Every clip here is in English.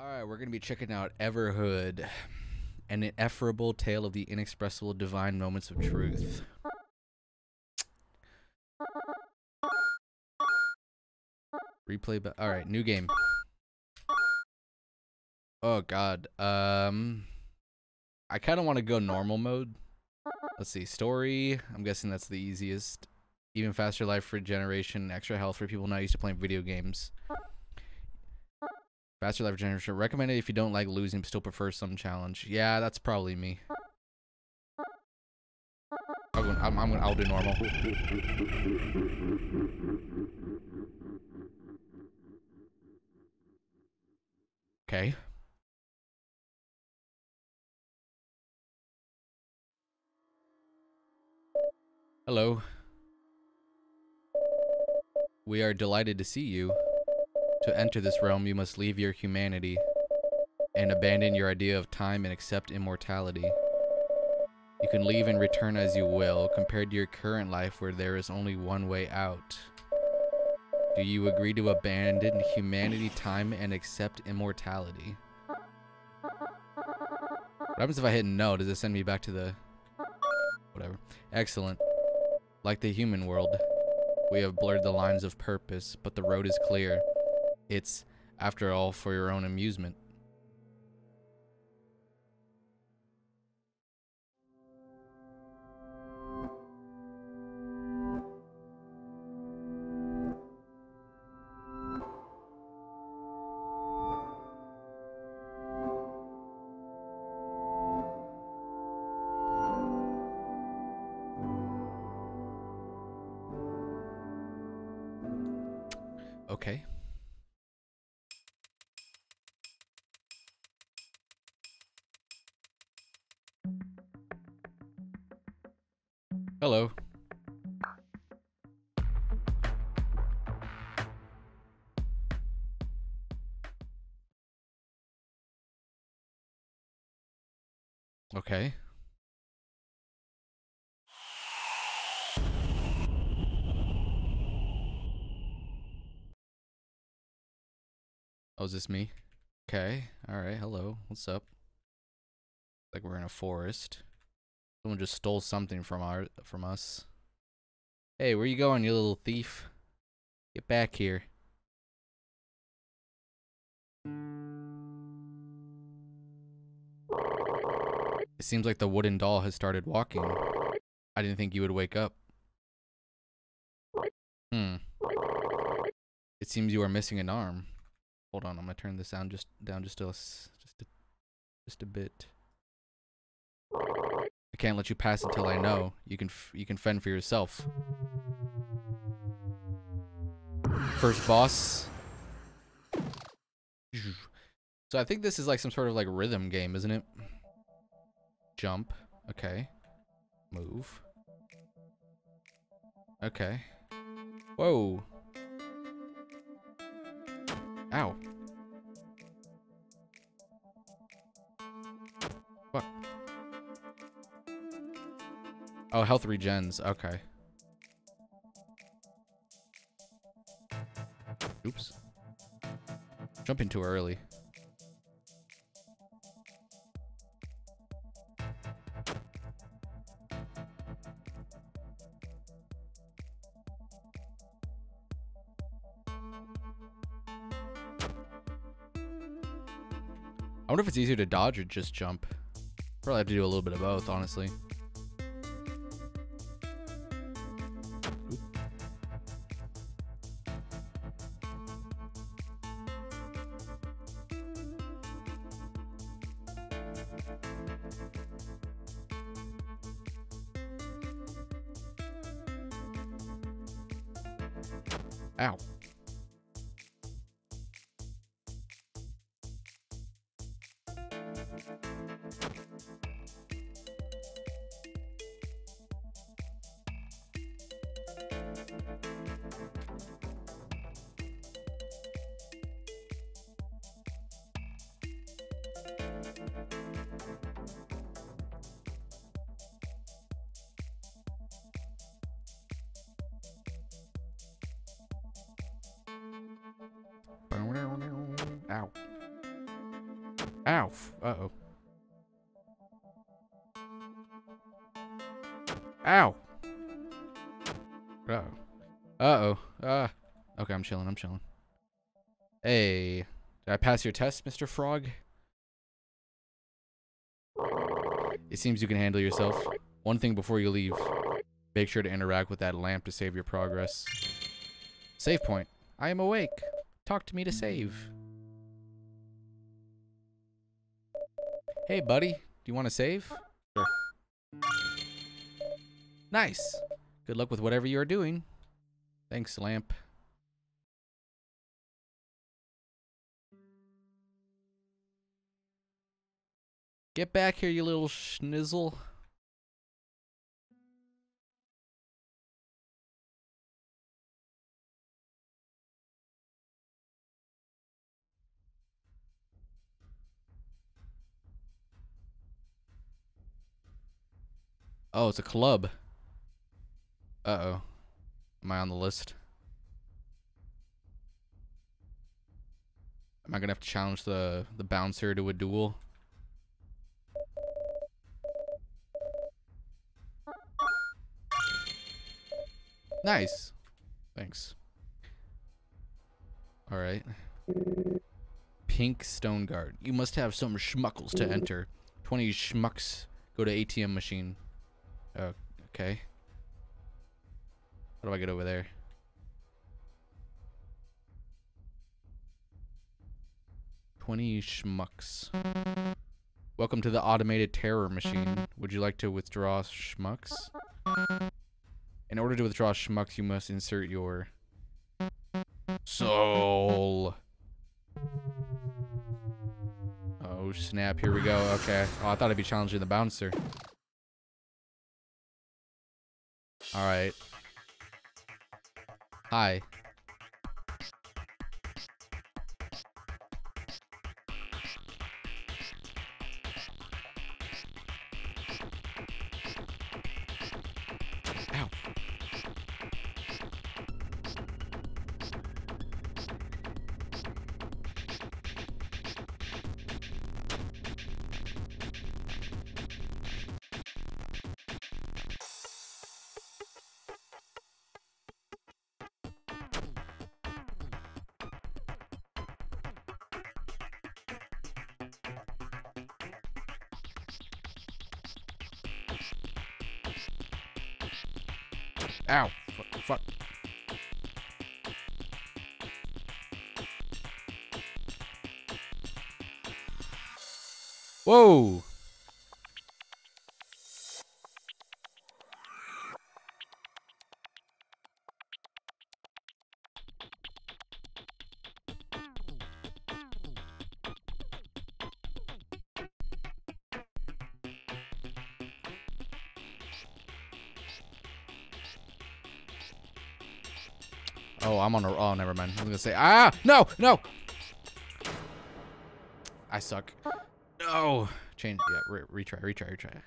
All right, we're going to be checking out Everhood, an ineffable tale of the inexpressible divine moments of truth. Replay, but all right, new game. Oh god. Um I kind of want to go normal mode. Let's see. Story. I'm guessing that's the easiest. Even faster life regeneration, extra health for people not used to playing video games. Faster life regeneration. Recommended if you don't like losing, but still prefer some challenge. Yeah, that's probably me. I'm, I'm, I'll do normal. Okay. Hello. We are delighted to see you. To enter this realm, you must leave your humanity and abandon your idea of time and accept immortality. You can leave and return as you will, compared to your current life where there is only one way out. Do you agree to abandon humanity, time, and accept immortality? What happens if I hit no? Does it send me back to the... Whatever. Excellent. Like the human world, we have blurred the lines of purpose, but the road is clear. It's, after all, for your own amusement. Okay. Hello. Okay. Oh, is this me? Okay. Alright, hello. What's up? Like we're in a forest. Someone just stole something from our from us. Hey, where you going, you little thief? Get back here. It seems like the wooden doll has started walking. I didn't think you would wake up. Hmm. It seems you are missing an arm. Hold on, I'm gonna turn the sound just down just a just a, just a bit. Can't let you pass until I know. You can you can fend for yourself. First boss. So I think this is like some sort of like rhythm game, isn't it? Jump. Okay. Move. Okay. Whoa. Ow. What? Oh, health regens. Okay. Oops. Jumping too early. I wonder if it's easier to dodge or just jump. Probably have to do a little bit of both, honestly. Chilling. I'm chilling. Hey. Did I pass your test, Mr. Frog? It seems you can handle yourself. One thing before you leave. Make sure to interact with that lamp to save your progress. Save point. I am awake. Talk to me to save. Hey, buddy. Do you want to save? Sure. Nice. Good luck with whatever you're doing. Thanks, lamp. Get back here, you little schnizzle. Oh, it's a club. Uh-oh. Am I on the list? Am I gonna have to challenge the the bouncer to a duel? Nice. Thanks. All right. Pink Stone Guard. You must have some schmuckles to enter. 20 schmucks go to ATM machine. Oh, okay. How do I get over there? Twenty schmucks. Welcome to the automated terror machine. Would you like to withdraw schmucks? In order to withdraw schmucks, you must insert your soul. Oh snap! Here we go. Okay. Oh, I thought I'd be challenging the bouncer. All right. Hi. Ow. Fuck. fuck. Whoa. I'm on a. Oh, never mind. I'm gonna say. Ah! No! No! I suck. No! Change. Yeah, re retry, retry, retry.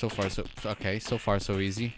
So far so okay, so far so easy.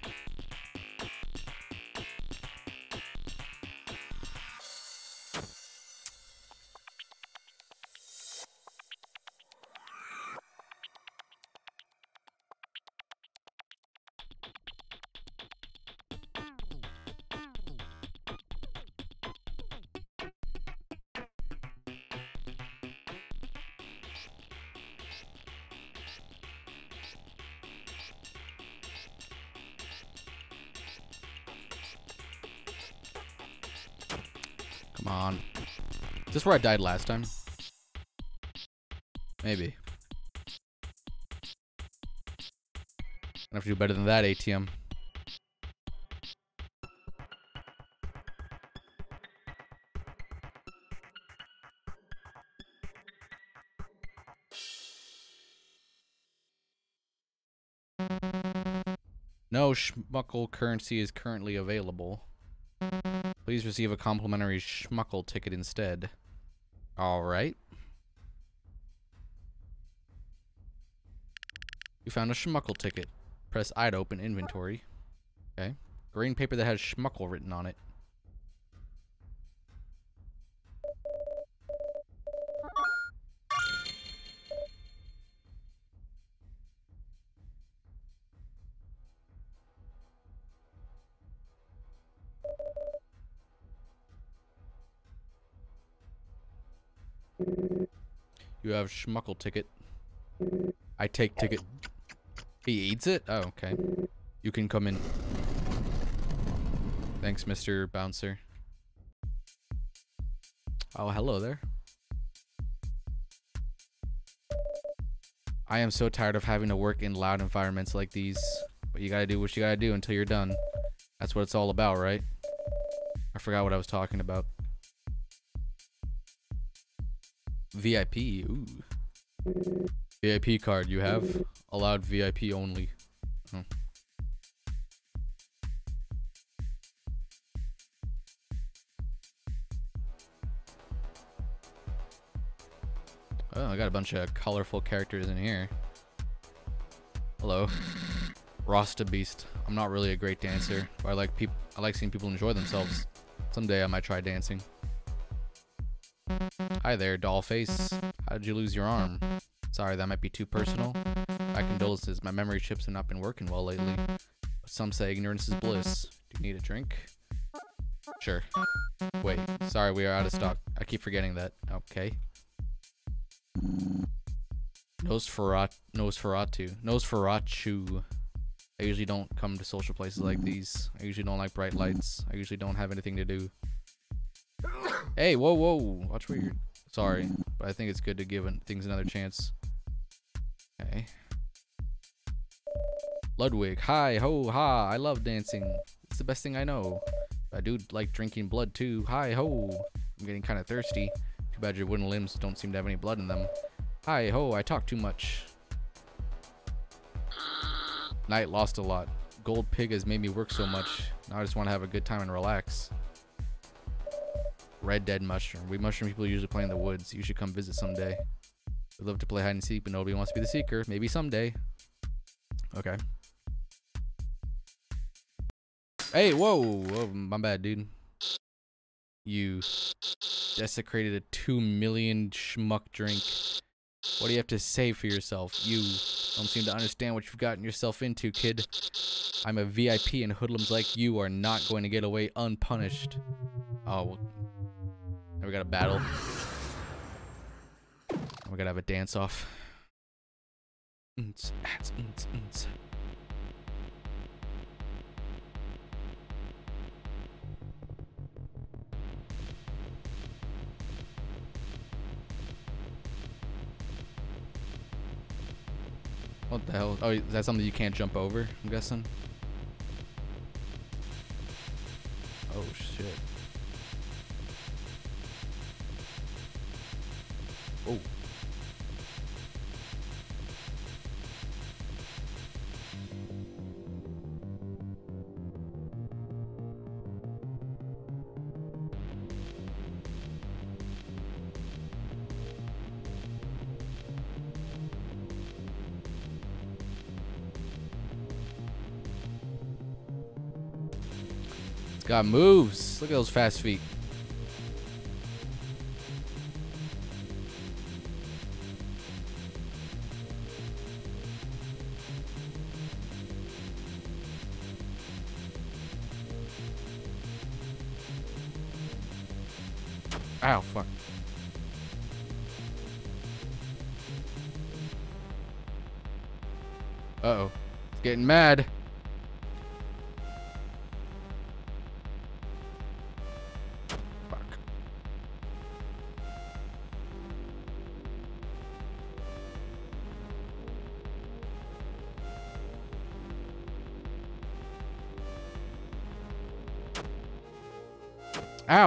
On. Is this where I died last time? Maybe. I have to do better than that, ATM. No schmuckle currency is currently available. Please receive a complimentary schmuckle ticket instead. Alright. You found a schmuckle ticket. Press I to open inventory. Okay. Green paper that has schmuckle written on it. You have schmuckle ticket. I take ticket. He eats it? Oh, okay. You can come in. Thanks, Mr. Bouncer. Oh, hello there. I am so tired of having to work in loud environments like these. But you gotta do what you gotta do until you're done. That's what it's all about, right? I forgot what I was talking about. VIP. Ooh. VIP card you have? Allowed VIP only. Oh. Oh, I got a bunch of colorful characters in here. Hello. Rasta Beast. I'm not really a great dancer, but I like people I like seeing people enjoy themselves. Someday I might try dancing. Hi there, Dollface. How did you lose your arm? Sorry, that might be too personal. My condolences, my memory chips have not been working well lately. Some say ignorance is bliss. Do you need a drink? Sure. Wait, sorry, we are out of stock. I keep forgetting that. Okay. Nosferatu. Nosferatu. Nosferatu. I usually don't come to social places like these. I usually don't like bright lights. I usually don't have anything to do. Hey, whoa, whoa. Watch where you're... Sorry, but I think it's good to give things another chance. Okay. Ludwig. Hi, ho, ha. I love dancing. It's the best thing I know. I do like drinking blood too. Hi, ho. I'm getting kind of thirsty. Too bad your wooden limbs don't seem to have any blood in them. Hi, ho. I talk too much. Night lost a lot. Gold pig has made me work so much. Now I just want to have a good time and relax. Red Dead Mushroom. We mushroom people usually play in the woods. You should come visit someday. We love to play hide and seek, but nobody wants to be the seeker. Maybe someday. Okay. Hey, whoa, whoa, my bad, dude. You desecrated a two million schmuck drink. What do you have to say for yourself? You don't seem to understand what you've gotten yourself into, kid. I'm a VIP and hoodlums like you are not going to get away unpunished. Oh, well, now we got a battle. We gotta have a dance off. What the hell? Oh, is that something you can't jump over, I'm guessing? Got moves. Look at those fast feet. Ow, fuck. Uh-oh. It's getting mad.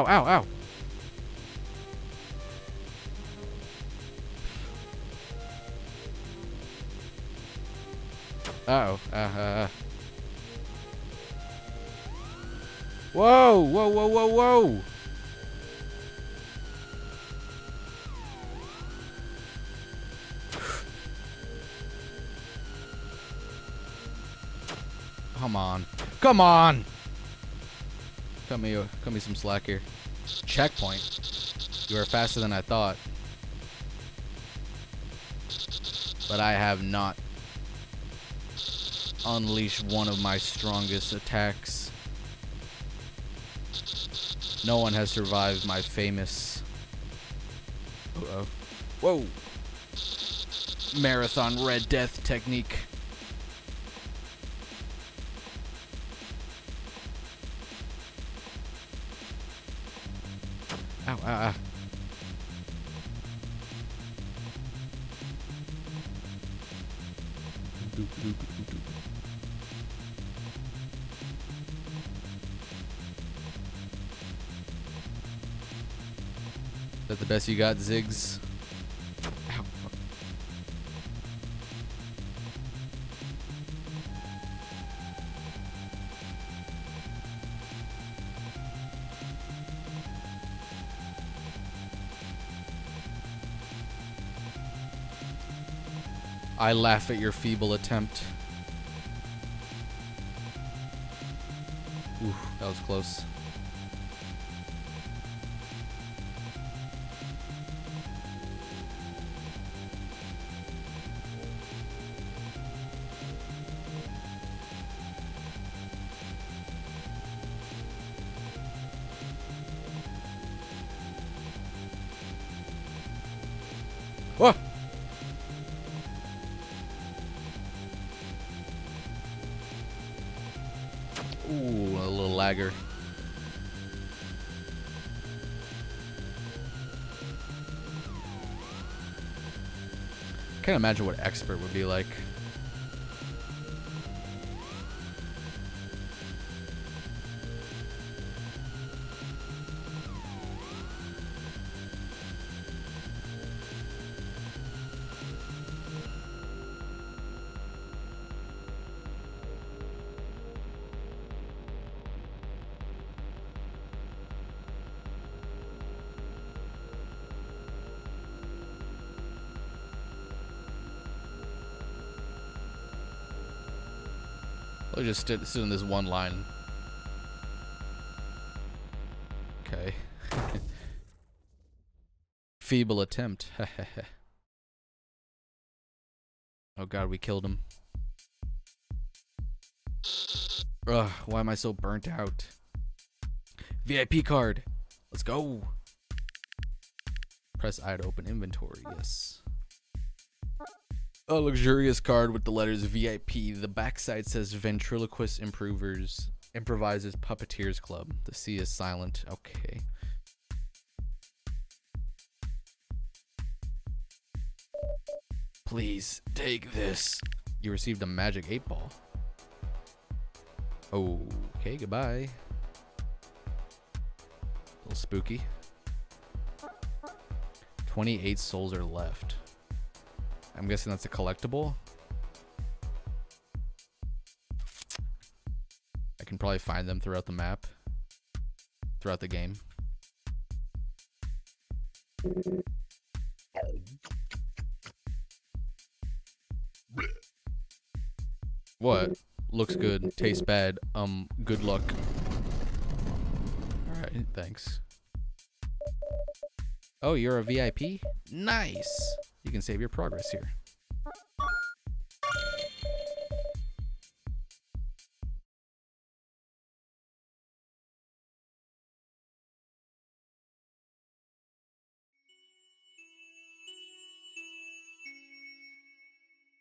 Ow, ow. Uh oh. Uh, uh, Whoa, whoa, whoa, whoa, whoa. Come on. Come on. Cut me, cut me some slack here. Checkpoint. You are faster than I thought. But I have not unleashed one of my strongest attacks. No one has survived my famous... Uh oh Whoa! Marathon Red Death technique. Best you got, Ziggs? Ow. I laugh at your feeble attempt. Ooh, that was close. Ooh, a little lagger. Can't imagine what expert would be like. Just sit, sit in this one line. Okay. Feeble attempt. oh god, we killed him. Ugh, why am I so burnt out? VIP card. Let's go. Press I to open inventory. Yes. A luxurious card with the letters VIP. The backside says Ventriloquist Improvers. Improvises Puppeteers Club. The C is silent. Okay. Please take this. You received a magic 8 ball. Okay, goodbye. A little spooky. 28 souls are left. I'm guessing that's a collectible. I can probably find them throughout the map. Throughout the game. What? Looks good, tastes bad. Um, good luck. Alright, thanks. Oh, you're a VIP? Nice! You can save your progress here.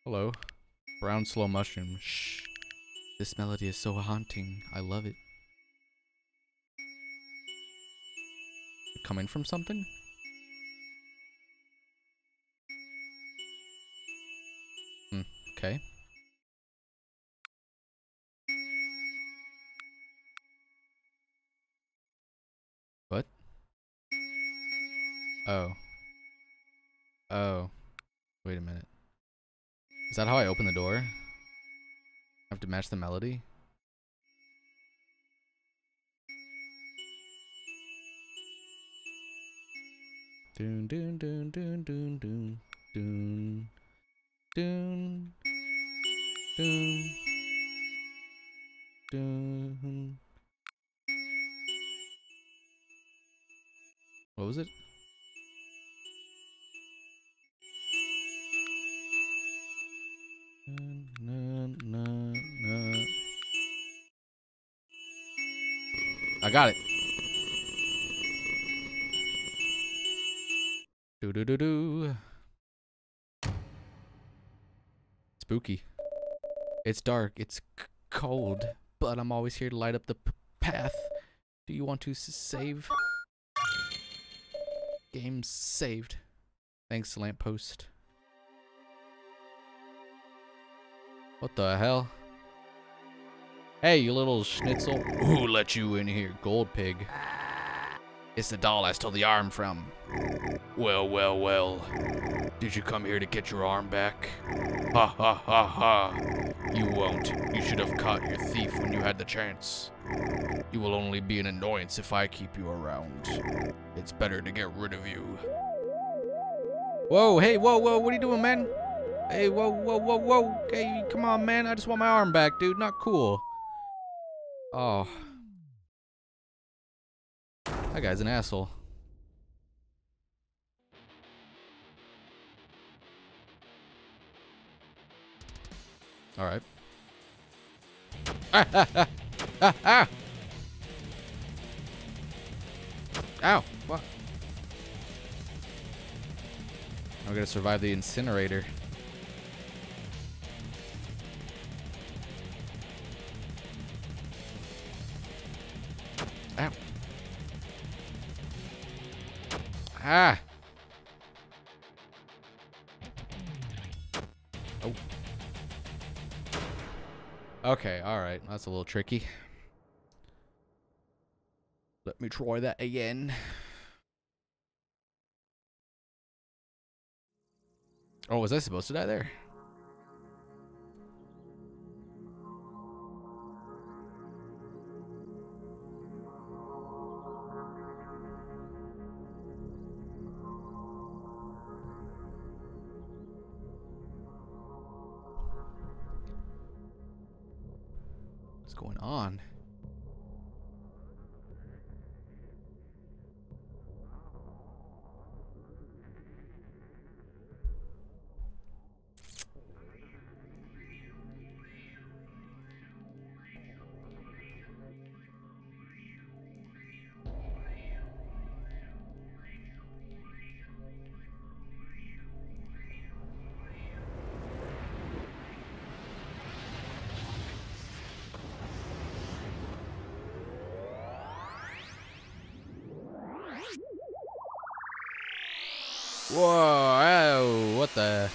Hello. Brown slow mushroom. Shh. This melody is so haunting. I love it. Coming from something? Is that how I open the door? I have to match the melody? Doon doon doon doon doon doon doon doon doon doon What was it? I got it. Do do do do. Spooky. It's dark. It's cold, but I'm always here to light up the path. Do you want to save? Game saved. Thanks, lamppost. What the hell? Hey, you little schnitzel. Who let you in here, gold pig? It's the doll I stole the arm from. Well, well, well. Did you come here to get your arm back? Ha ha ha ha. You won't. You should have caught your thief when you had the chance. You will only be an annoyance if I keep you around. It's better to get rid of you. Whoa, hey, whoa, whoa, what are you doing, man? Hey, whoa, whoa, whoa, whoa. Hey, come on, man. I just want my arm back, dude. Not cool. Oh. That guy's an asshole. All right. Ah, ah, ah, ah. Ow. What? I'm gonna survive the incinerator. Ow. Ah. Oh. Okay, alright. That's a little tricky. Let me try that again. Oh, was I supposed to die there? Whoa, oh, what the?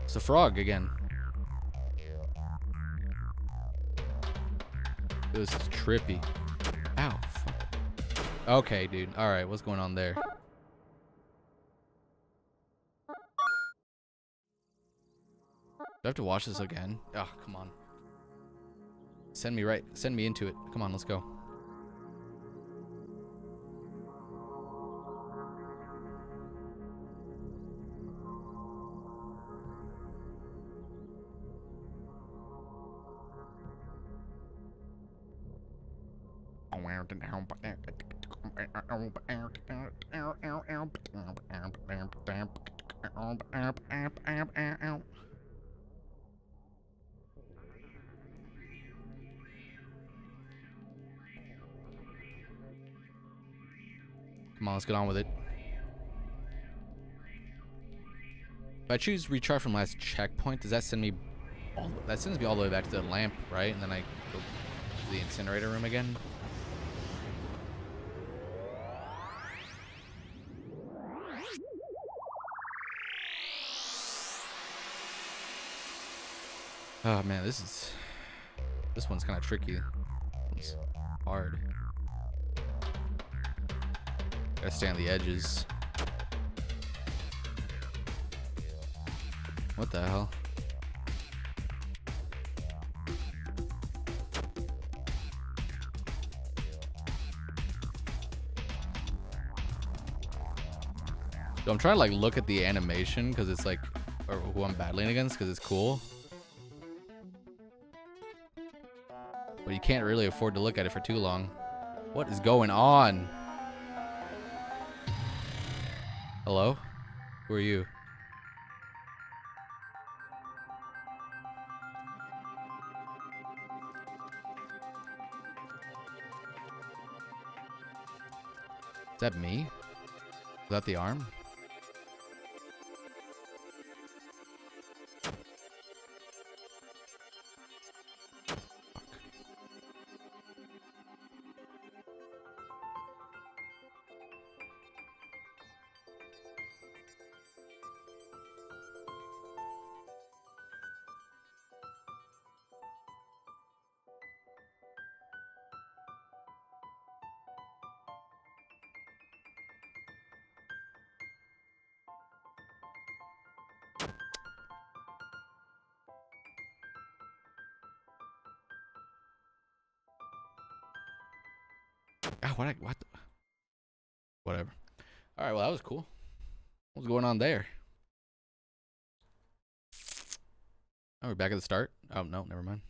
It's a frog again. This is trippy. Ow, fuck. Okay, dude. Alright, what's going on there? Do I have to watch this again? Oh, come on. Send me right. Send me into it. Come on, let's go. Let's get on with it. If I choose retry from last checkpoint, does that send me all that sends me all the way back to the lamp, right? And then I go to the incinerator room again? Oh man, this is this one's kind of tricky. It's hard. Gotta stay on the edges. What the hell? So I'm trying to like look at the animation because it's like, or who I'm battling against because it's cool. But you can't really afford to look at it for too long. What is going on? Hello? Who are you? Is that me? Is that the arm? Back at the start. Oh no, never mind.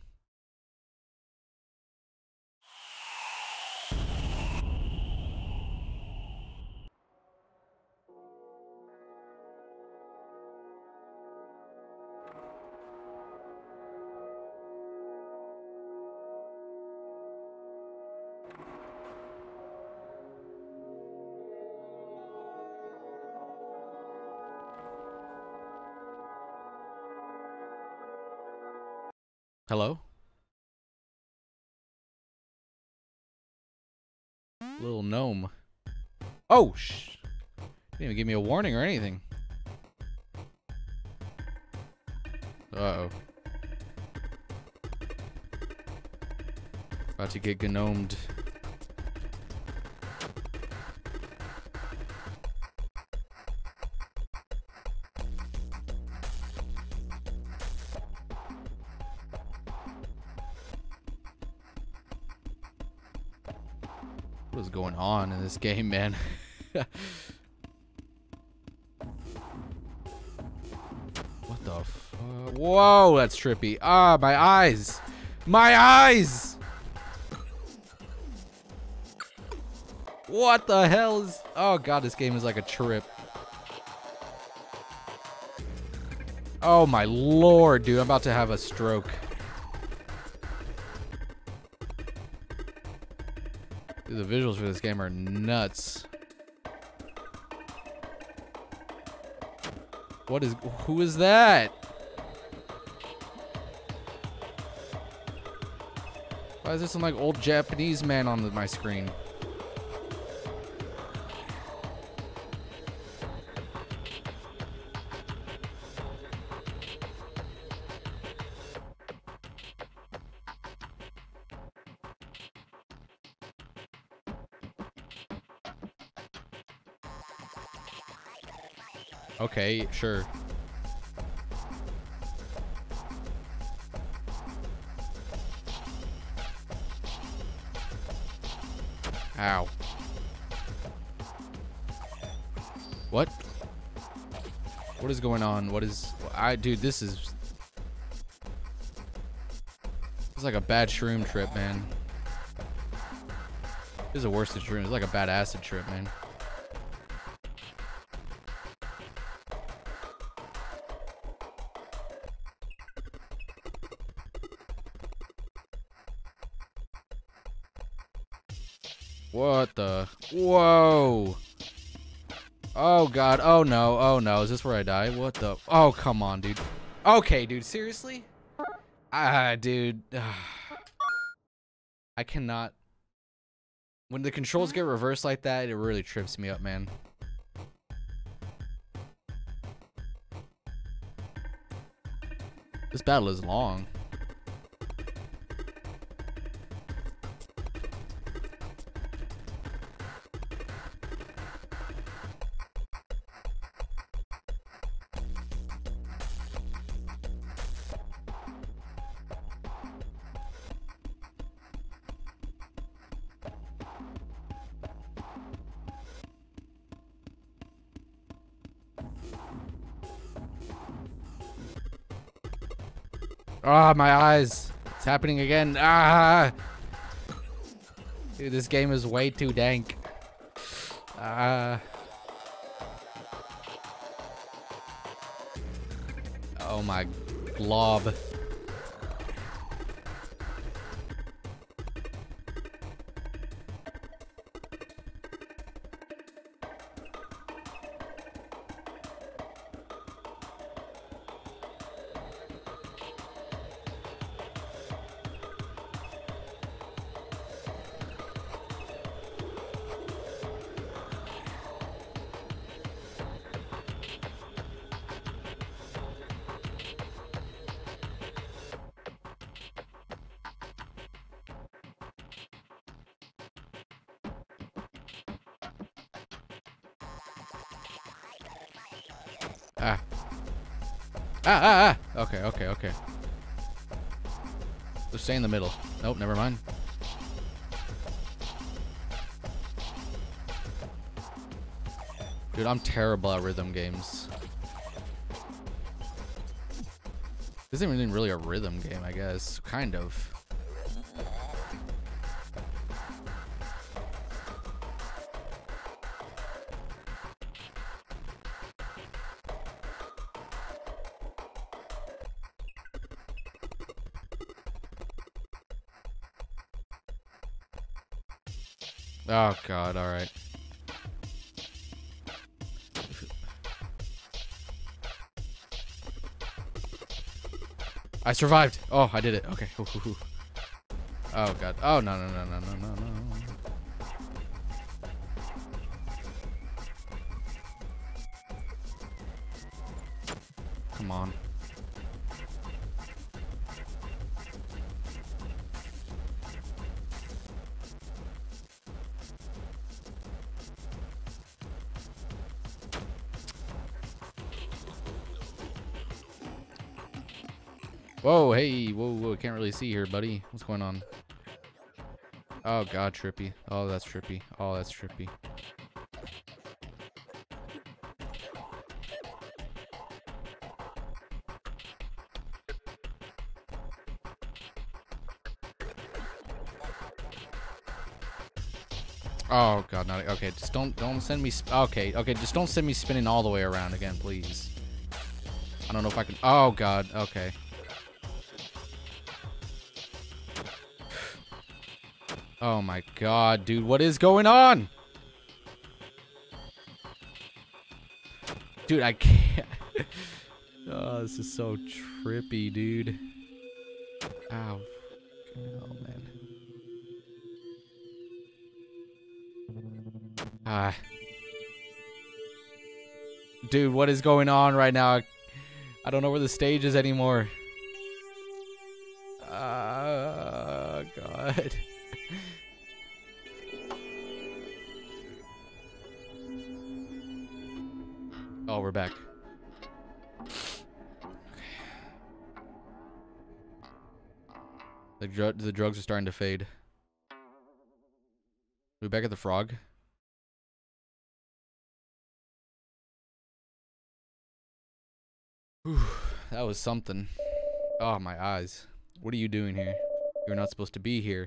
Hello? Little gnome. Oh, sh! Didn't even give me a warning or anything. Uh-oh. About to get gnomed. This game, man? what the? Whoa, that's trippy. Ah, my eyes. My eyes! What the hell is... Oh god, this game is like a trip. Oh my lord, dude. I'm about to have a stroke. Visuals for this game are nuts. What is... Who is that? Why is there some like old Japanese man on the, my screen? Okay, sure. Ow. What? What is going on? What is... I... Dude, this is... It's like a bad shroom trip, man. This is a worse than shroom. It's like a bad acid trip, man. The? Whoa. Oh, God. Oh, no. Oh, no. Is this where I die? What the? Oh, come on, dude. Okay, dude. Seriously? Ah, dude. I cannot. When the controls get reversed like that, it really trips me up, man. This battle is long. Ah, my eyes. It's happening again. Ah. Dude, this game is way too dank. Ah. Oh my glob. Ah, ah, ah. Okay, okay, okay. Just stay in the middle. Nope, never mind. Dude, I'm terrible at rhythm games. This isn't even really a rhythm game, I guess. Kind of. I survived. Oh, I did it. Okay. Ooh, ooh, ooh. Oh god. Oh no no no no no no no. Come on. Hey, whoa, whoa, can't really see here, buddy. What's going on? Oh god, trippy. Oh, that's trippy. Oh, that's trippy. Oh god, not okay. Just don't don't send me. okay, okay. Just don't send me spinning all the way around again, please. I don't know if I can. Oh god. Okay. Oh my god, dude, what is going on? Dude, I can't. oh, this is so trippy, dude. Ow. Oh, man. Ah. Dude, what is going on right now? I don't know where the stage is anymore. Ah, uh, God. Dr the drugs are starting to fade. We back at the frog? Whew, that was something. Oh, my eyes. What are you doing here? You're not supposed to be here.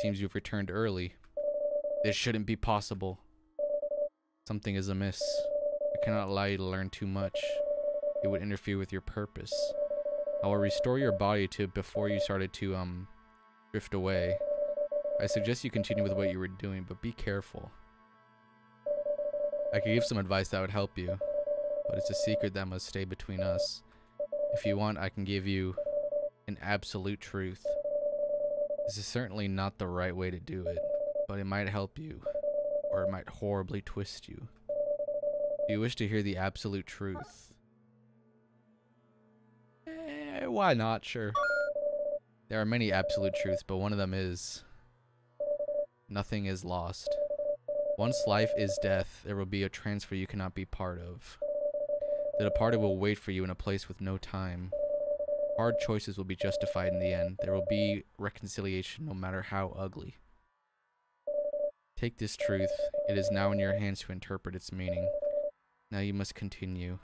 Seems you've returned early. This shouldn't be possible. Something is amiss I cannot allow you to learn too much. It would interfere with your purpose. I will restore your body to before you started to, um, drift away. I suggest you continue with what you were doing, but be careful. I could give some advice that would help you, but it's a secret that must stay between us. If you want, I can give you an absolute truth. This is certainly not the right way to do it, but it might help you, or it might horribly twist you. Do you wish to hear the absolute truth? Eh, why not? Sure. There are many absolute truths, but one of them is nothing is lost. Once life is death, there will be a transfer you cannot be part of. The departed will wait for you in a place with no time. Hard choices will be justified in the end. There will be reconciliation no matter how ugly. Take this truth. It is now in your hands to interpret its meaning. Now you must continue.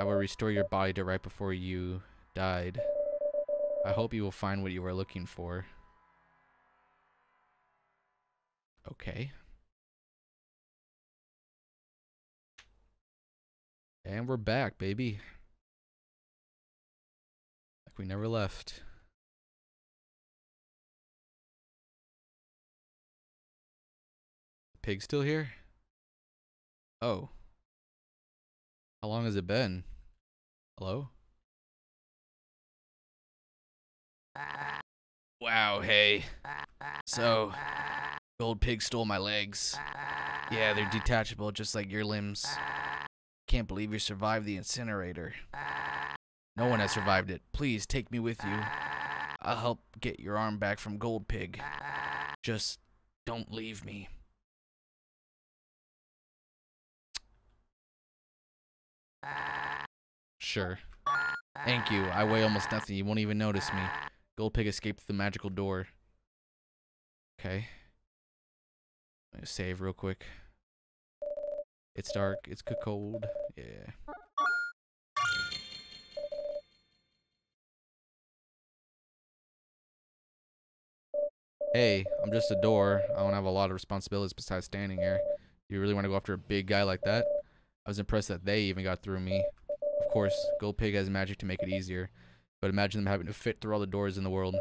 I will restore your body to right before you died. I hope you will find what you are looking for. Okay. And we're back, baby. Like we never left. Pig still here? Oh. How long has it been? Hello? Wow, hey. So, Gold Pig stole my legs. Yeah, they're detachable just like your limbs. Can't believe you survived the incinerator. No one has survived it. Please take me with you. I'll help get your arm back from Gold Pig. Just don't leave me. Sure. Thank you. I weigh almost nothing. You won't even notice me. Gold Pig escaped the magical door. Okay. Save real quick. It's dark. It's cold. Yeah. Hey, I'm just a door. I don't have a lot of responsibilities besides standing here. You really want to go after a big guy like that? I was impressed that they even got through me. Of course, Gold Pig has magic to make it easier, but imagine them having to fit through all the doors in the world.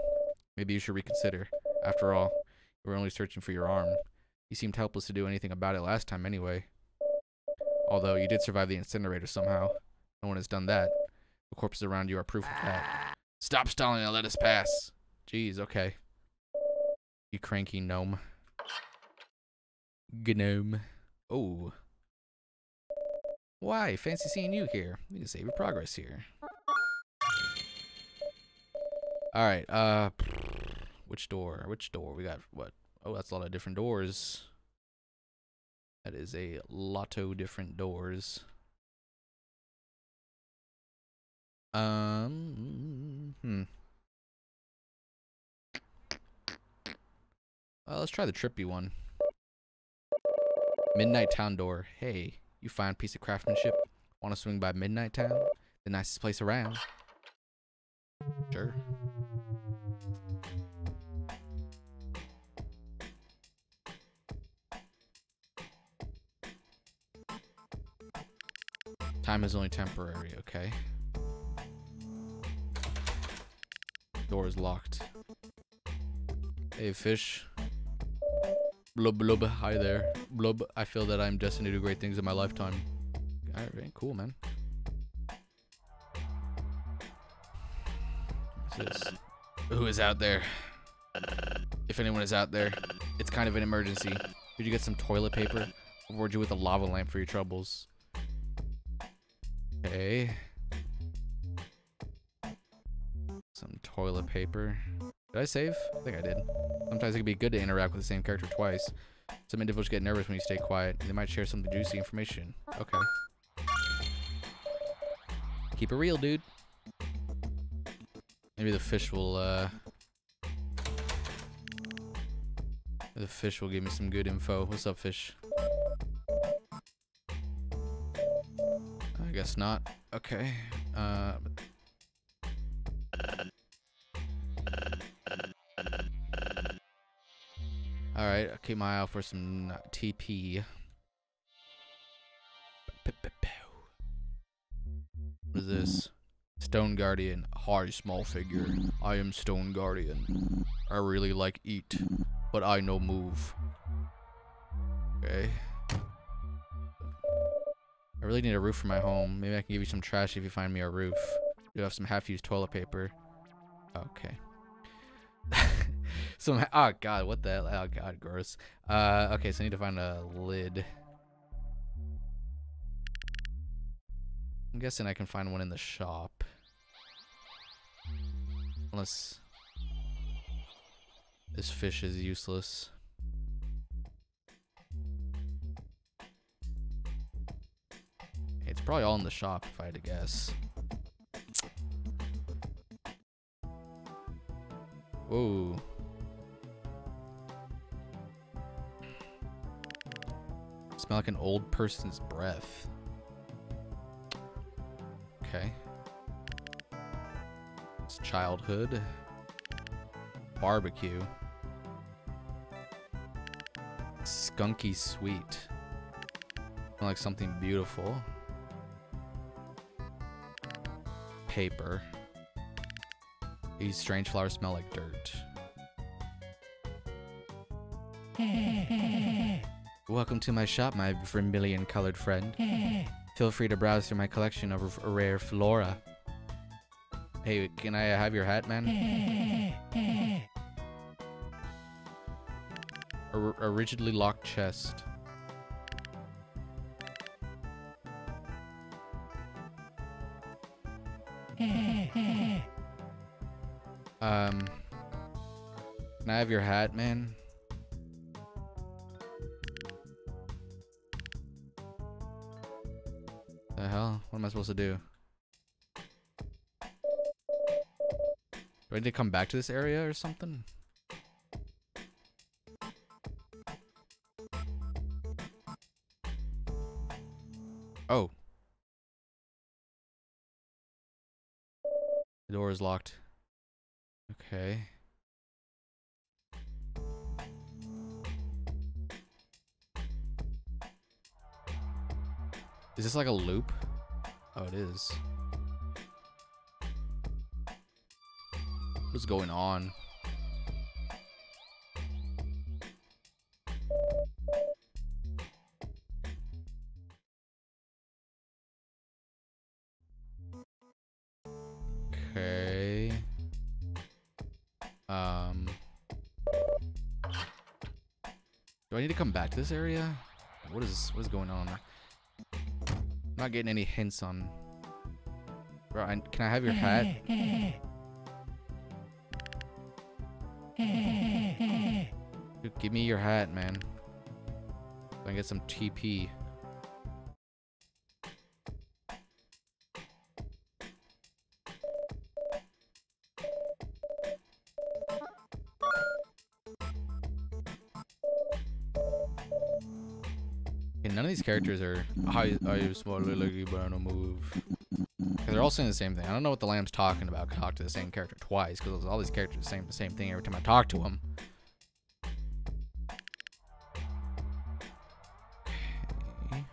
Maybe you should reconsider. After all, you were only searching for your arm. You seemed helpless to do anything about it last time anyway. Although you did survive the incinerator somehow. No one has done that. The corpses around you are proof of that. Stop stalling and let us pass. Jeez, okay. You cranky gnome. Gnome. Oh. Why? Fancy seeing you here. We can save your progress here. Alright, uh... Which door? Which door? We got, what? Oh, that's a lot of different doors. That is a lotto different doors. Um, hmm. Well, let's try the trippy one. Midnight Town Door. Hey, you find piece of craftsmanship. Want to swing by Midnight Town? The nicest place around. Sure. Time is only temporary, okay. Door is locked. Hey, fish. Blub blub, hi there. Blub, I feel that I'm destined to do great things in my lifetime. Alright, cool, man. Who is out there? If anyone is out there, it's kind of an emergency. Did you get some toilet paper? I'll reward you with a lava lamp for your troubles. Okay. Some toilet paper. Did I save? I think I did. Sometimes it can be good to interact with the same character twice. Some individuals get nervous when you stay quiet. They might share some juicy information. Okay. Keep it real, dude. Maybe the fish will, uh... The fish will give me some good info. What's up, fish? I guess not. Okay. Uh... Alright, I'll keep my eye out for some TP. What is this? Stone Guardian. Hi, small figure. I am Stone Guardian. I really like eat, but I no move. Okay. I really need a roof for my home. Maybe I can give you some trash if you find me a roof. You have some half-used toilet paper. Okay. Some oh god, what the hell? Oh god, gross. Uh, okay, so I need to find a lid. I'm guessing I can find one in the shop. Unless this fish is useless. It's probably all in the shop if I had to guess. Whoa. Smell like an old person's breath. Okay. It's childhood. Barbecue. Skunky sweet. Smell like something beautiful. Paper. These strange flowers smell like dirt. Welcome to my shop, my vermilion colored friend. Feel free to browse through my collection of rare flora. Hey, can I have your hat, man? A, r- a rigidly locked chest. Um, can I have your hat, man? What am I supposed to do? Do I need to come back to this area or something? Oh. The door is locked. Okay. Is this like a loop? Oh, it is. What's going on? Okay. Um. Do I need to come back to this area? What is what is going on? I'm not getting any hints on. Bro, I, can I have your hat? Dude, give me your hat, man. So I can get some TP. Characters are I I like you but I don't move. they're all saying the same thing. I don't know what the lamb's talking about. Talk to the same character twice because all these characters saying the same thing every time I talk to them. Okay.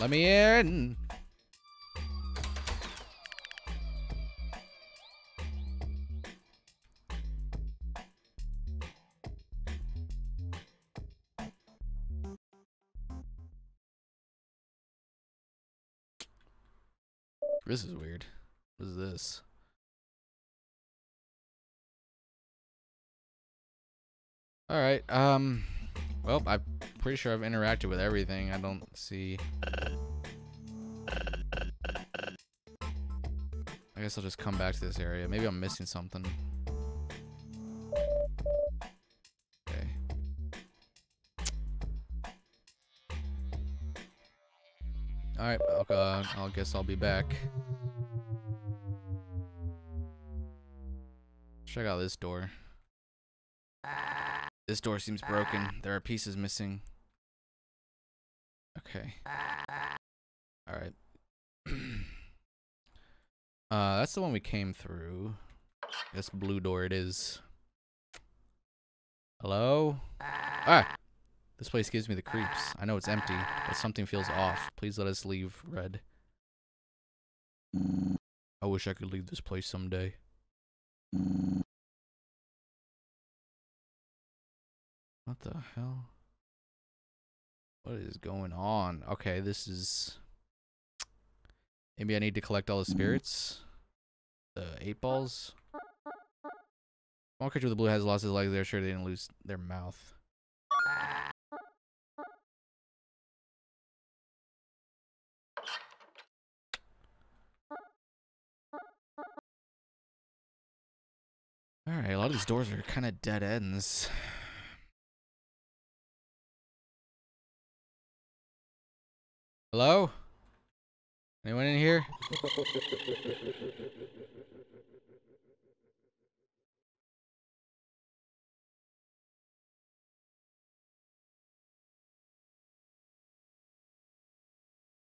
Let me in. Um. Well, I'm pretty sure I've interacted with everything. I don't see. I guess I'll just come back to this area. Maybe I'm missing something. Okay. All right. I'll, uh, I'll guess I'll be back. Check out this door. This door seems broken. There are pieces missing. Okay. All right. uh, that's the one we came through. This blue door it is. Hello? Ah! This place gives me the creeps. I know it's empty, but something feels off. Please let us leave, Red. I wish I could leave this place someday. What the hell? What is going on? Okay, this is. Maybe I need to collect all the mm-hmm. spirits. The eight balls. Small creature with the blue has lost his legs. They're sure they didn't lose their mouth. Alright, a lot of these doors are kind of dead ends. Hello? Anyone in here?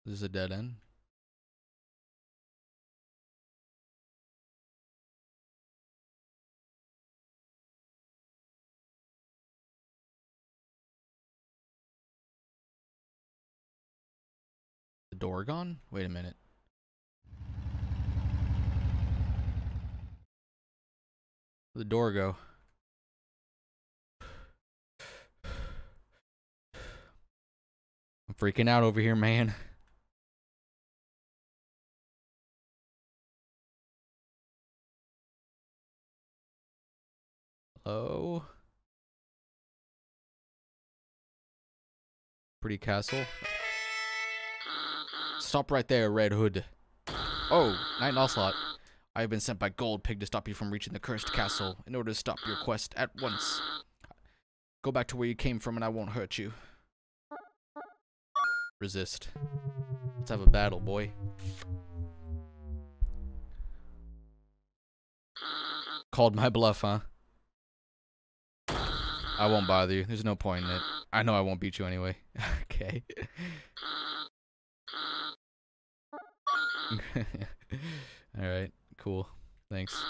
This is a dead end. Door gone? Wait a minute. The door go? I'm freaking out over here, man. Hello? Pretty castle. Stop right there, Red Hood. Oh, Knight Onslaught. I have been sent by Gold Pig to stop you from reaching the cursed castle in order to stop your quest at once. Go back to where you came from and I won't hurt you. Resist. Let's have a battle, boy. Called my bluff, huh? I won't bother you. There's no point in it. I know I won't beat you anyway. okay. Alright, cool. Thanks.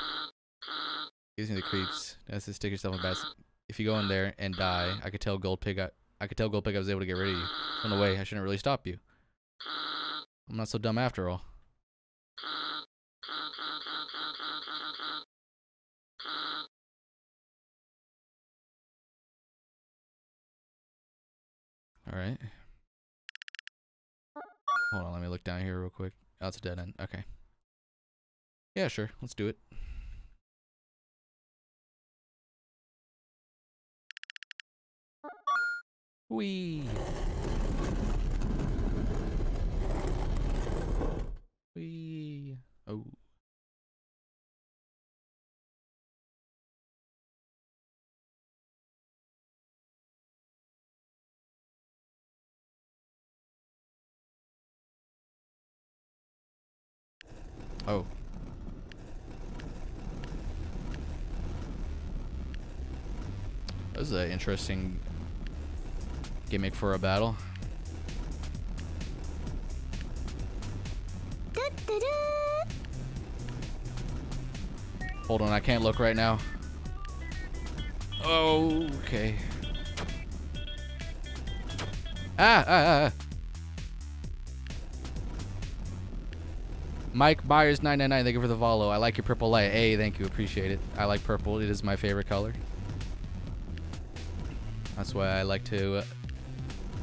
Gives me the creeps. That's to stick yourself in best. If you go in there and die, I could tell Gold Pig I, I could tell Gold Pig I was able to get rid of you. A way, I shouldn't really stop you. I'm not so dumb after all. Alright. Hold on, let me look down here real quick. Oh, it's a dead end. Okay. Yeah, sure. Let's do it. Wee. Wee. Oh. Oh. This is an interesting gimmick for a battle. Hold on, I can't look right now. Oh, okay. Ah, ah, ah. Mike Myers 999, thank you for the follow. I like your purple light. Hey, thank you, appreciate it. I like purple. It is my favorite color. That's why I like to uh,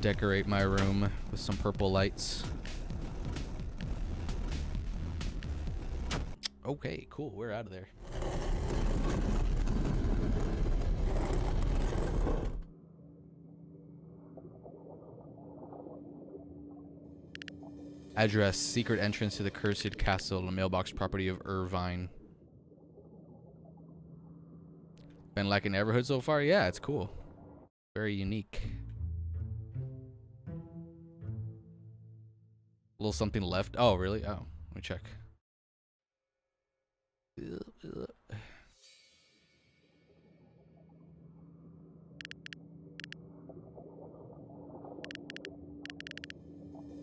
decorate my room with some purple lights. Okay, cool. We're out of there. Address, secret entrance to the cursed castle, the mailbox property of Irvine. Been liking Everhood so far? Yeah, it's cool. Very unique. A little something left. Oh, really? Oh, let me check.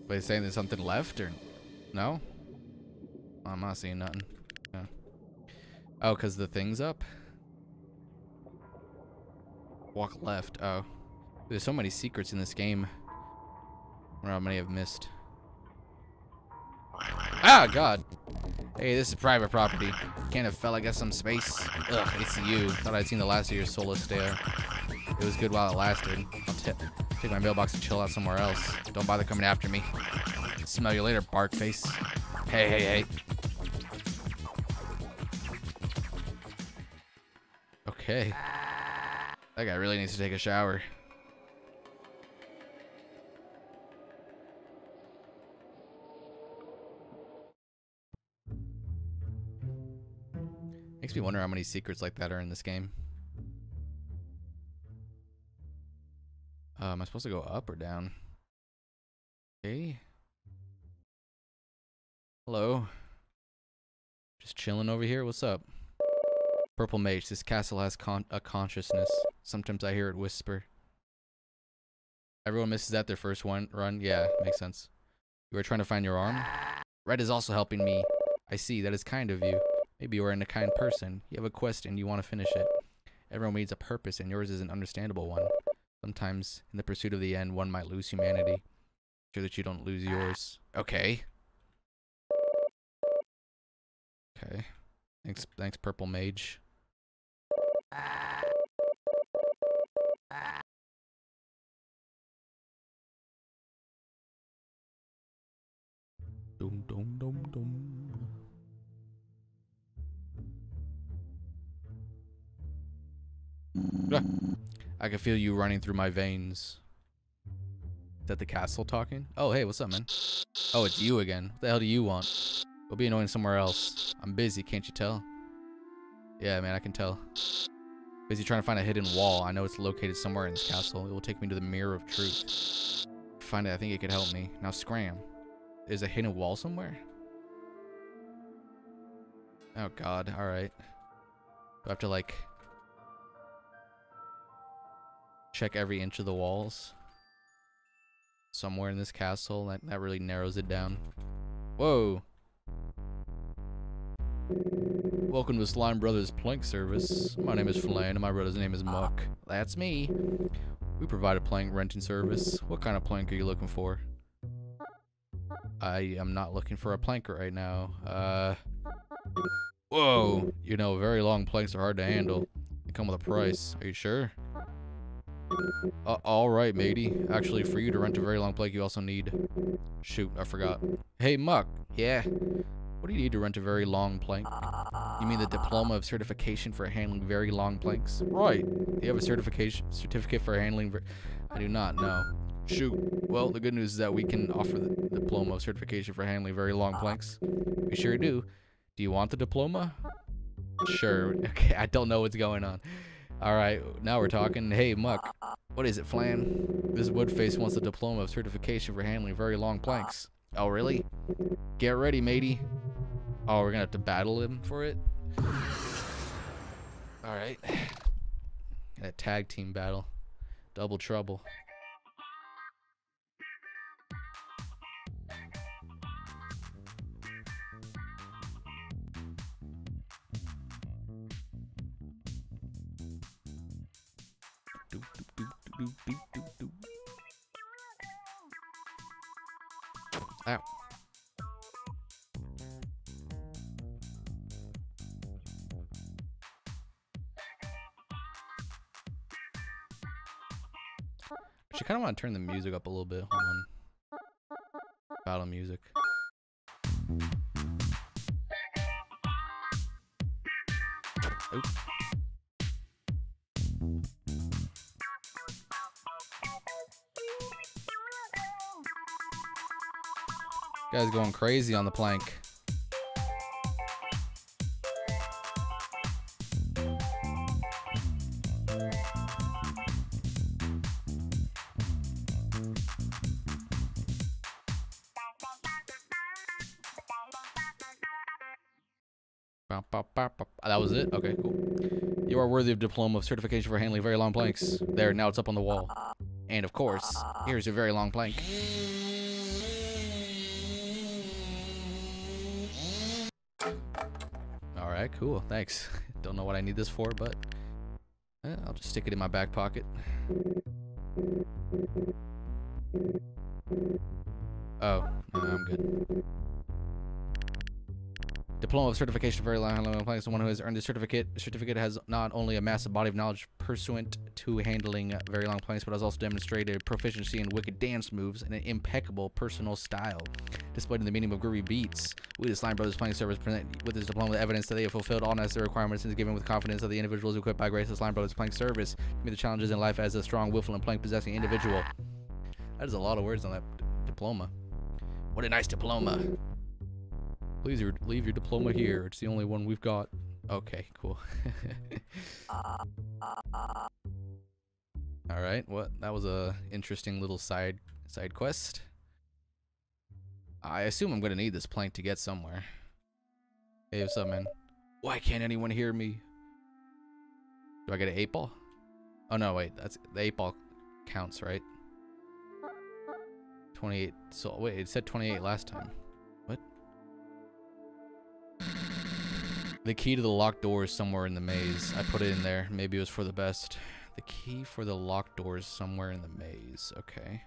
Wait, saying there's something left or no? Oh, I'm not seeing nothing. Yeah. Oh, because the thing's up? Walk left. Oh. There's so many secrets in this game. I how many I've missed. Ah, God. Hey, this is private property. Can't have fella get some space? Ugh, it's you. Thought I'd seen the last of your soulless stare. It was good while it lasted. Take my mailbox and chill out somewhere else. Don't bother coming after me. Smell you later, bark face. Hey, hey, hey. Okay. That guy really needs to take a shower. Makes me wonder how many secrets like that are in this game. Uh, am I supposed to go up or down? Okay. Hello. Just chilling over here. What's up? Purple Mage. This castle has con a consciousness. Sometimes I hear it whisper. Everyone misses that their first one run. Yeah, makes sense. You are trying to find your arm? Red is also helping me. I see. That is kind of you. Maybe you are in a kind person. You have a quest and you want to finish it. Everyone needs a purpose and yours is an understandable one. Sometimes, in the pursuit of the end, one might lose humanity. sure that you don't lose yours. Okay. Okay. Thanks, thanks, purple mage. Dum dum dum dum. Ah, I can feel you running through my veins. Is that the castle talking? Oh, hey, what's up, man? Oh, it's you again. What the hell do you want? We'll be annoying somewhere else. I'm busy, can't you tell? Yeah, man, I can tell. Busy trying to find a hidden wall. I know it's located somewhere in this castle. It will take me to the Mirror of Truth. Find it, I think it could help me. Now scram. Is a hidden wall somewhere? Oh god, alright. Do I have to like check every inch of the walls? Somewhere in this castle, that, that really narrows it down. Whoa! Welcome to Slime Brothers Plank Service. My name is Flan and my brother's name is Muck. That's me. We provide a plank renting service. What kind of plank are you looking for? I am not looking for a plank right now. Uh, whoa! You know, very long planks are hard to handle. They come with a price. Are you sure? Uh, all right, matey. Actually, for you to rent a very long plank, you also need... Shoot, I forgot. Hey, Muck. Yeah? What do you need to rent a very long plank? You mean the diploma of certification for handling very long planks? Right. Do you have a certification certificate for handling... I do not know. Shoot. Well, the good news is that we can offer the diploma of certification for handling very long planks. We sure do. Do you want the diploma? Sure. Okay, I don't know what's going on. Alright, now we're talking. Hey, Muck. What is it, Flan? This Woodface wants a diploma of certification for handling very long planks. Oh, really? Get ready, matey. Oh, we're gonna have to battle him for it? Alright. A tag team battle. Double trouble. Ow. Actually, kind of want to turn the music up a little bit. Hold on. Battle music. Oops. Guy's going crazy on the plank. Ah, that was it? Okay, cool. You are worthy of diploma of certification for handling very long planks. There, now it's up on the wall. And of course, here's your very long plank. Cool. Thanks. Don't know what I need this for, but eh, I'll just stick it in my back pocket. Oh, no, I'm good. Diploma of certification for very long planks. Someone who has earned the certificate. The certificate has not only a massive body of knowledge pursuant to handling very long planks, but has also demonstrated proficiency in wicked dance moves and an impeccable personal style. Displayed in the meaning of groovy beats, we the Slime Brothers Plank Service present with this diploma evidence that they have fulfilled all necessary requirements and is given with confidence that the individual is equipped by grace of Slime Brothers Plank Service to meet the challenges in life as a strong, willful, and plank possessing individual. That is a lot of words on that diploma. What a nice diploma. Please leave your diploma here. It's the only one we've got. Okay, cool. All right, what? That was a interesting little side side quest. I assume I'm gonna need this plank to get somewhere. Hey, what's up, man? Why can't anyone hear me? Do I get an eight ball? Oh no, wait. That's the eight ball counts, right? 28. So wait, it said 28 last time. The key to the locked door is somewhere in the maze. I put it in there. Maybe it was for the best. The key for the locked door is somewhere in the maze. Okay.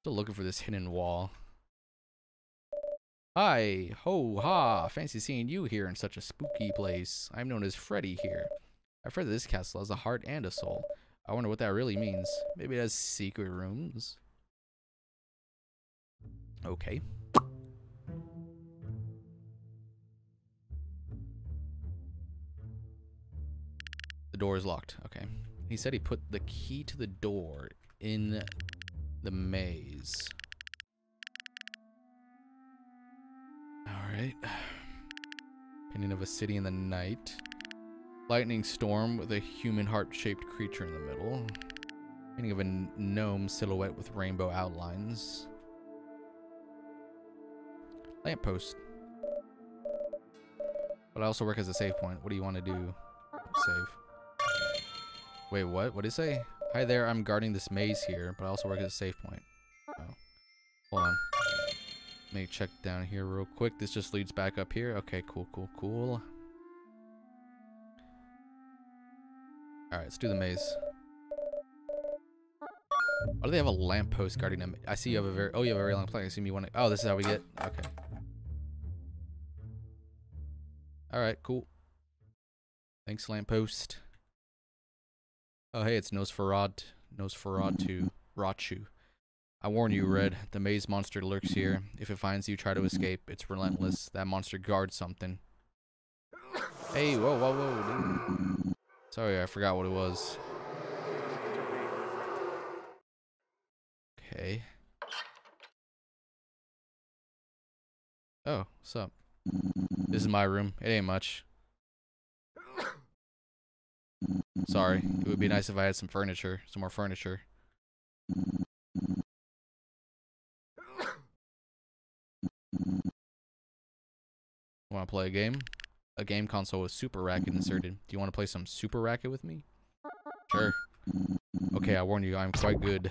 Still looking for this hidden wall. Hi, ho, ha, fancy seeing you here in such a spooky place. I'm known as Freddy here. I've heard that this castle has a heart and a soul. I wonder what that really means. Maybe it has secret rooms. Okay. The door is locked. Okay. He said he put the key to the door in the maze. Alright. Painting of a city in the night. Lightning storm with a human heart-shaped creature in the middle. Painting of a gnome silhouette with rainbow outlines. Lamppost. But I also work as a save point. What do you want to do? Save. Wait, what? What did it say? Hi there, I'm guarding this maze here, but I also work as a safe point. Oh. Hold on. Let me check down here real quick. This just leads back up here. Okay, cool, cool, cool. Alright, let's do the maze. Why do they have a lamppost guarding them? I see you have a very... Oh, you have a very long plank. I see me want to... Oh, this is how we get... Okay. Alright, cool. Thanks, lamppost. Oh, hey, it's Nosferatu. Nosferatu. Rachu. I warn you, Red. The maze monster lurks here. If it finds you, try to escape. It's relentless. That monster guards something. Hey, whoa, whoa, whoa, dude. Sorry, I forgot what it was. Okay. Oh, what's up? This is my room. It ain't much. Sorry. It would be mm. nice if I had some furniture. Some more furniture. Want to play a game? A game console with Super Racket inserted. Do you want to play some Super Racket with me? Sure. Okay, I warn you, I'm quite good.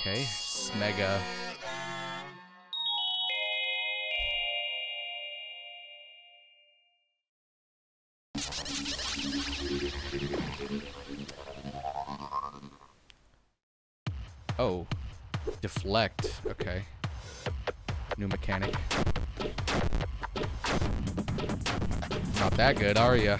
Okay, Smega. Deflect. Okay. New mechanic. Not that good, are ya?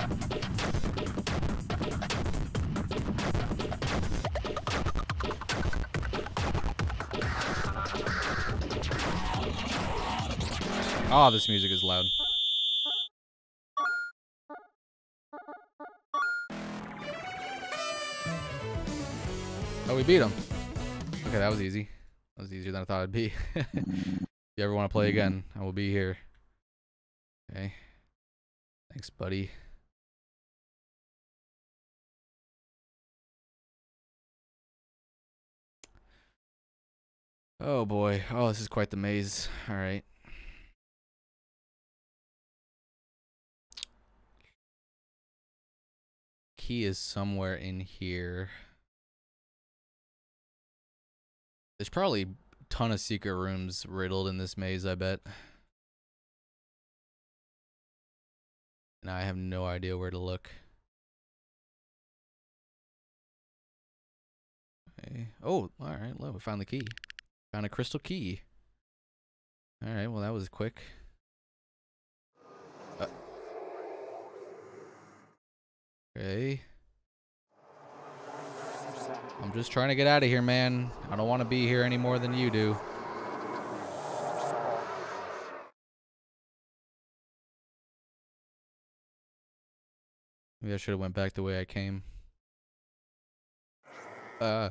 Oh, this music is loud. Oh, we beat him. Okay, that was easy. Easier than I thought it'd be. if you ever want to play again, mm-hmm. I will be here. Okay. Thanks, buddy. Oh boy. Oh, this is quite the maze. All right. Key is somewhere in here. There's probably ton of secret rooms riddled in this maze, I bet. And I have no idea where to look. Okay. Oh, alright, look, we found the key. Found a crystal key. Alright, well that was quick. Uh, okay. I'm just trying to get out of here, man. I don't want to be here any more than you do. Maybe I should have went back the way I came. Uh.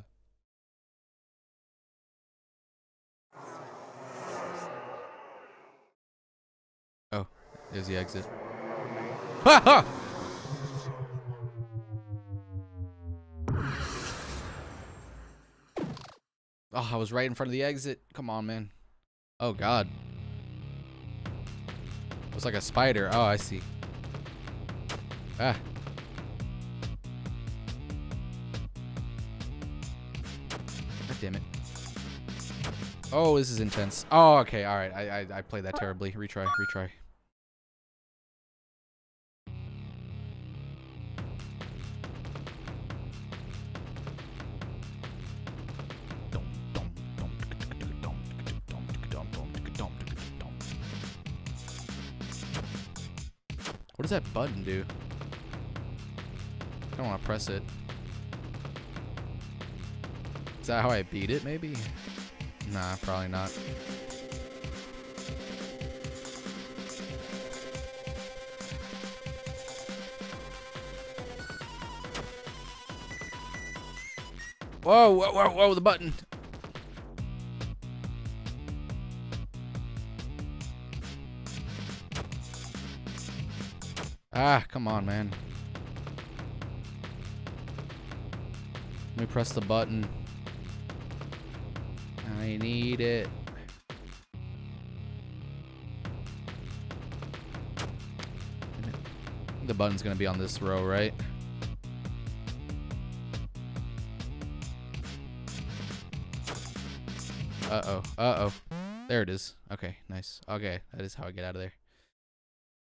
Oh, there's the exit. Ha ha! Oh, I was right in front of the exit. Come on, man. Oh, God. Looks like a spider. Oh, I see. Ah. God damn it. Oh, this is intense. Oh, okay. All right. I, I, I played that terribly. Retry. Retry. That button do? I don't want to press it. Is that how I beat it, maybe? Nah, probably not. Whoa, whoa, whoa, whoa, the button. Ah, come on, man. Let me press the button. I need it. The button's gonna be on this row, right? Uh-oh. Uh-oh. There it is. Okay, nice. Okay, that is how I get out of there.